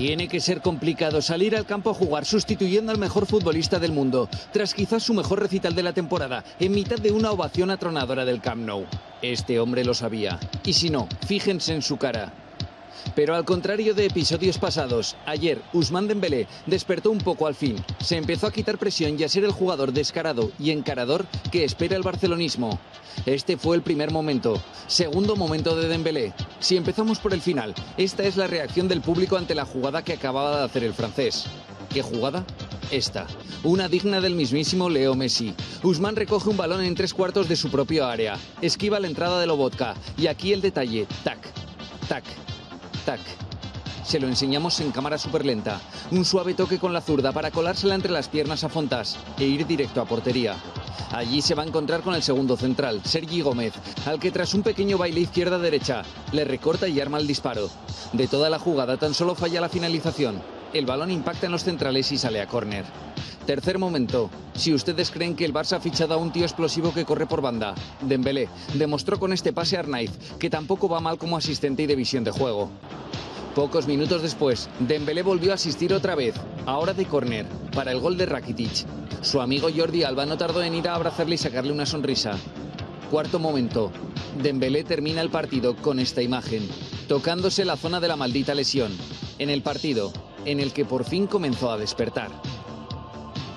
Tiene que ser complicado salir al campo a jugar sustituyendo al mejor futbolista del mundo, tras quizás su mejor recital de la temporada, en mitad de una ovación atronadora del Camp Nou. Este hombre lo sabía. Y si no, fíjense en su cara. Pero al contrario de episodios pasados, ayer Usman Dembélé despertó un poco al fin. Se empezó a quitar presión y a ser el jugador descarado y encarador que espera el barcelonismo. Este fue el primer momento. Segundo momento de Dembélé. Si empezamos por el final, esta es la reacción del público ante la jugada que acababa de hacer el francés. ¿Qué jugada? Esta, una digna del mismísimo Leo Messi. Usman recoge un balón en tres cuartos de su propio área, esquiva la entrada de Lobotka y aquí el detalle, tac, tac, tac. Se lo enseñamos en cámara súper lenta. Un suave toque con la zurda para colársela entre las piernas a Fontás e ir directo a portería. Allí se va a encontrar con el segundo central, Sergi Gómez, al que tras un pequeño baile izquierda-derecha le recorta y arma el disparo. De toda la jugada tan solo falla la finalización. El balón impacta en los centrales y sale a córner. Tercer momento. Si ustedes creen que el Barça ha fichado a un tío explosivo que corre por banda, Dembélé demostró con este pase a Arnaiz que tampoco va mal como asistente y de visión de juego. Pocos minutos después, Dembélé volvió a asistir otra vez, ahora de córner, para el gol de Rakitic. Su amigo Jordi Alba no tardó en ir a abrazarle y sacarle una sonrisa. Cuarto momento. Dembélé termina el partido con esta imagen, tocándose la zona de la maldita lesión, en el partido en el que por fin comenzó a despertar.